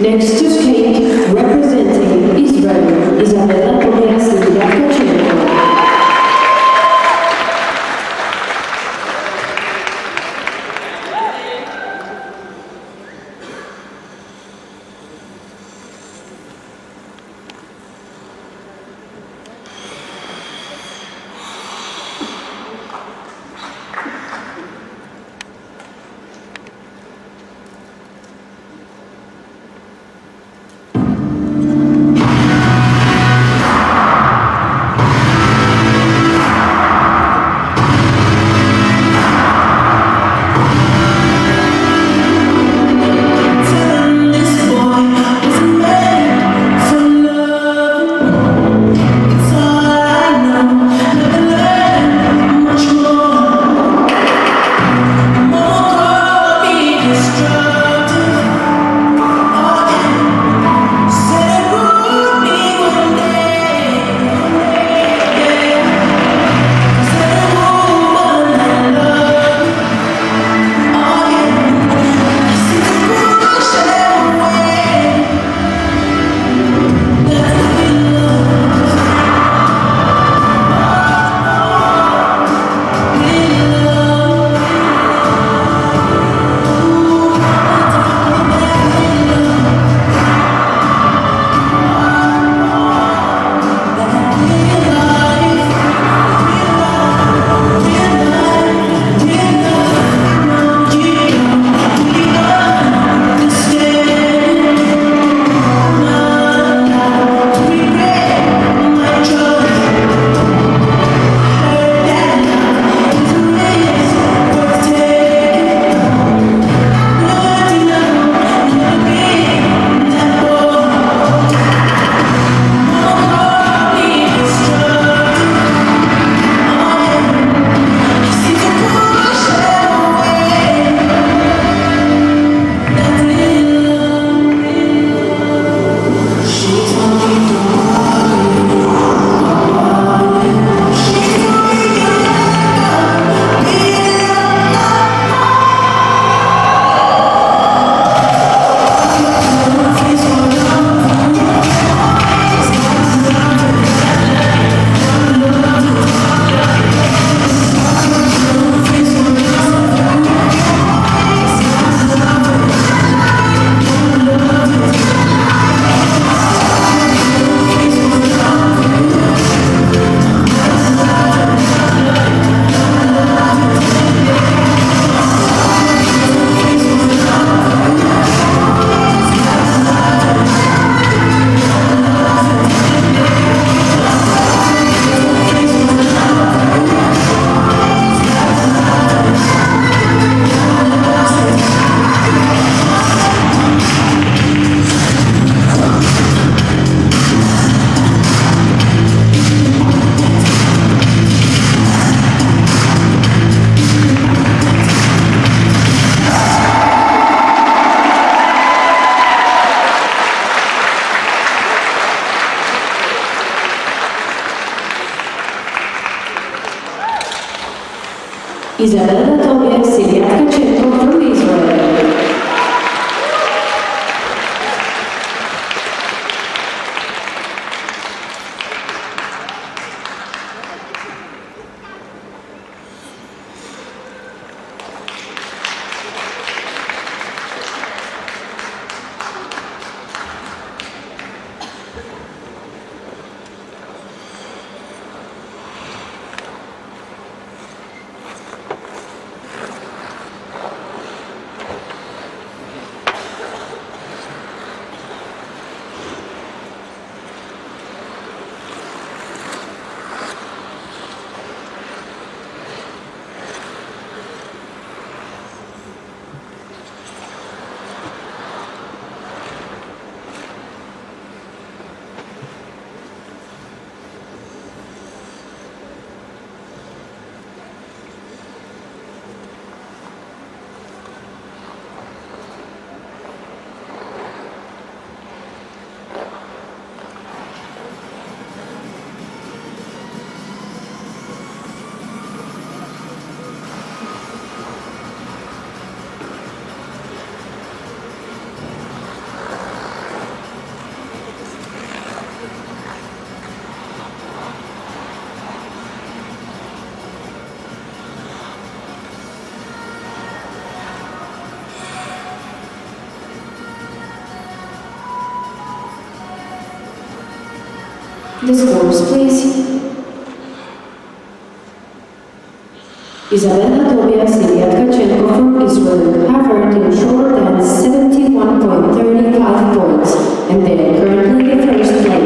Next to skate, representing Israel, Isabella Isabella Tobia, Siliat Kaçı, The scores, please. Isabella Tobias and Tkachenko from Israel have earned in short dance 71.35 points, and they are currently the first place.